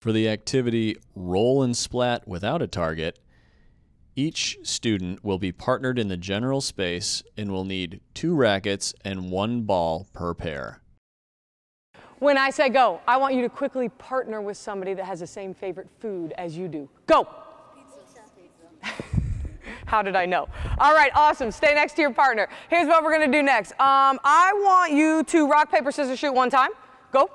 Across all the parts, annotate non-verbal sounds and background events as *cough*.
For the activity Roll and Splat Without a Target, each student will be partnered in the general space and will need two rackets and one ball per pair. When I say go, I want you to quickly partner with somebody that has the same favorite food as you do. Go! *laughs* How did I know? All right, awesome. Stay next to your partner. Here's what we're going to do next. Um, I want you to rock, paper, scissors, shoot one time. Go.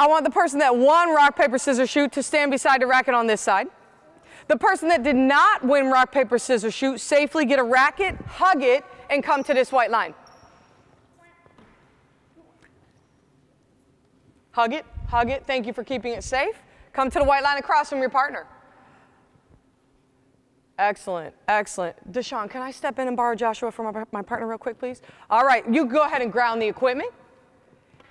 I want the person that won rock, paper, scissors, shoot to stand beside the racket on this side. The person that did not win rock, paper, scissors, shoot, safely get a racket, hug it, and come to this white line. Hug it, hug it. Thank you for keeping it safe. Come to the white line across from your partner. Excellent, excellent. Deshaun, can I step in and borrow Joshua from my, partner real quick, please? All right, you go ahead and ground the equipment.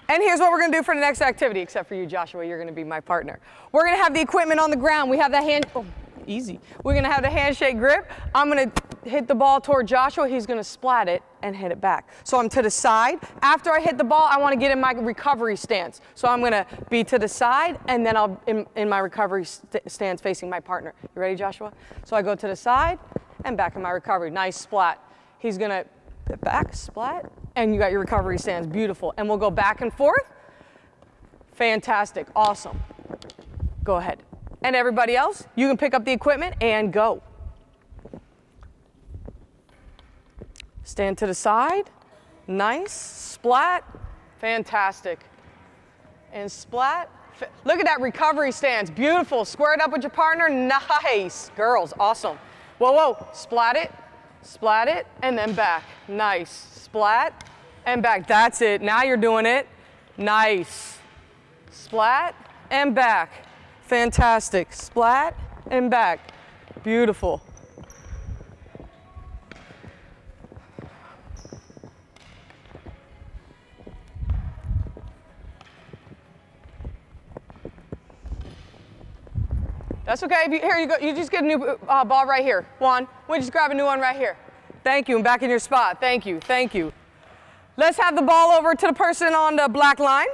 And here's what we're gonna do for the next activity, except for you, Joshua, you're gonna be my partner. We're gonna have the equipment on the ground. We have the hand, oh, easy. We're gonna have the handshake grip. I'm gonna hit the ball toward Joshua. He's gonna splat it and hit it back. So I'm to the side. After I hit the ball, I wanna get in my recovery stance. So I'm gonna be to the side and then I'll in, in my recovery st stance facing my partner. You ready, Joshua? So I go to the side and back in my recovery. Nice splat. He's gonna back, splat, and you got your recovery stance. Beautiful. And we'll go back and forth. Fantastic. Awesome. Go ahead. And everybody else, you can pick up the equipment and go. Stand to the side. Nice. Splat. Fantastic. And splat. Look at that recovery stance. Beautiful. Square it up with your partner. Nice. Girls, awesome. Whoa, whoa. Splat it. Splat it. And then back. Nice. Splat and back. That's it. Now you're doing it. Nice. Splat and back. Fantastic. Splat and back. Beautiful. That's okay. You, here you go. You just get a new uh, ball right here. One. We just grab a new one right here. Thank you. And back in your spot. Thank you. Thank you. Let's have the ball over to the person on the black line.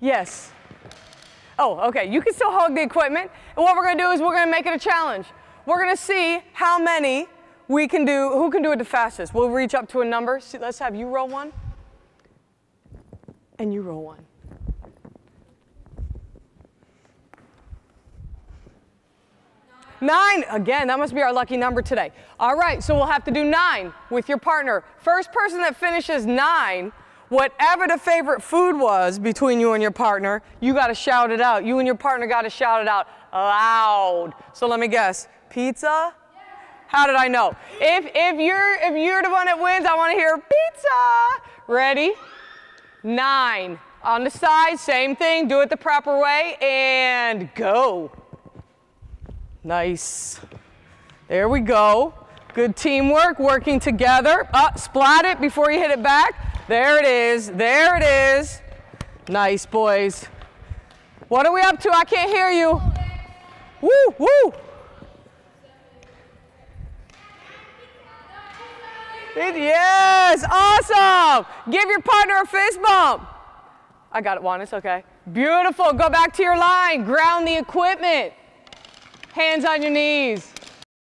Yes. Oh, okay. You can still hug the equipment. And what we're going to do is we're going to make it a challenge. We're going to see how many we can do, who can do it the fastest. We'll reach up to a number. See, let's have you roll one. And you roll one. Nine. Again, that must be our lucky number today. All right, so we'll have to do nine with your partner. First person that finishes nine, whatever the favorite food was between you and your partner, you got to shout it out. You and your partner got to shout it out loud. So let me guess. Pizza? How did I know? If, if, you're, if you're the one that wins, I want to hear pizza. Ready? Nine. On the side, same thing. Do it the proper way and go. Nice. There we go. Good teamwork, working together. Uh, splat it before you hit it back. There it is. There it is. Nice, boys. What are we up to? I can't hear you. Woo, woo. Yes, awesome. Give your partner a fist bump. I got it, Juan, it's okay. Beautiful, go back to your line. Ground the equipment. Hands on your knees.